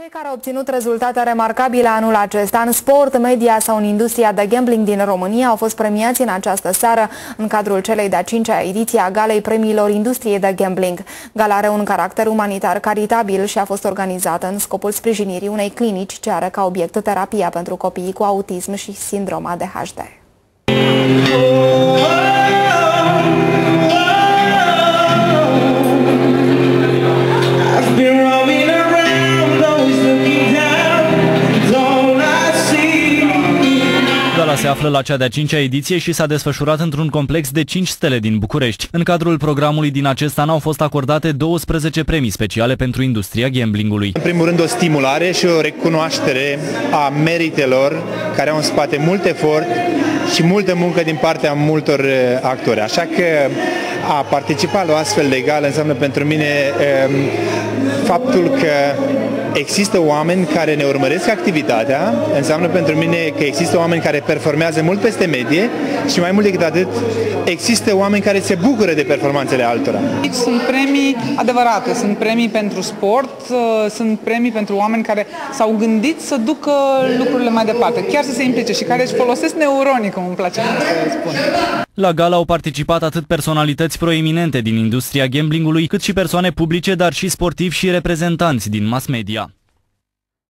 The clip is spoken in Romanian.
Cei care au obținut rezultate remarcabile anul acesta în sport, media sau în industria de gambling din România au fost premiați în această seară în cadrul celei de-a cincea ediție a Galei Premiilor Industriei de Gambling. Gala are un caracter umanitar caritabil și a fost organizată în scopul sprijinirii unei clinici ce are ca obiect terapia pentru copiii cu autism și sindroma ADHD. Gala se află la cea de-a cincea ediție și s-a desfășurat într-un complex de 5 stele din București. În cadrul programului din acest an au fost acordate 12 premii speciale pentru industria gamblingului. În primul rând o stimulare și o recunoaștere a meritelor care au în spate mult efort și multă muncă din partea multor uh, actori. Așa că a participa la o astfel de gală înseamnă pentru mine um, faptul că există oameni care ne urmăresc activitatea, înseamnă pentru mine că există oameni care performează mult peste medie și mai mult decât atât, există oameni care se bucură de performanțele altora. Aici sunt premii adevărate, sunt premii pentru sport, uh, sunt premii pentru oameni care s-au gândit să ducă lucrurile mai departe, chiar să se implice și care își folosesc neuronii, cum îmi place să spun. La gala au participat atât personalități proeminente din industria gamblingului, cât și persoane publice, dar și sportivi și reprezentanți din mass media.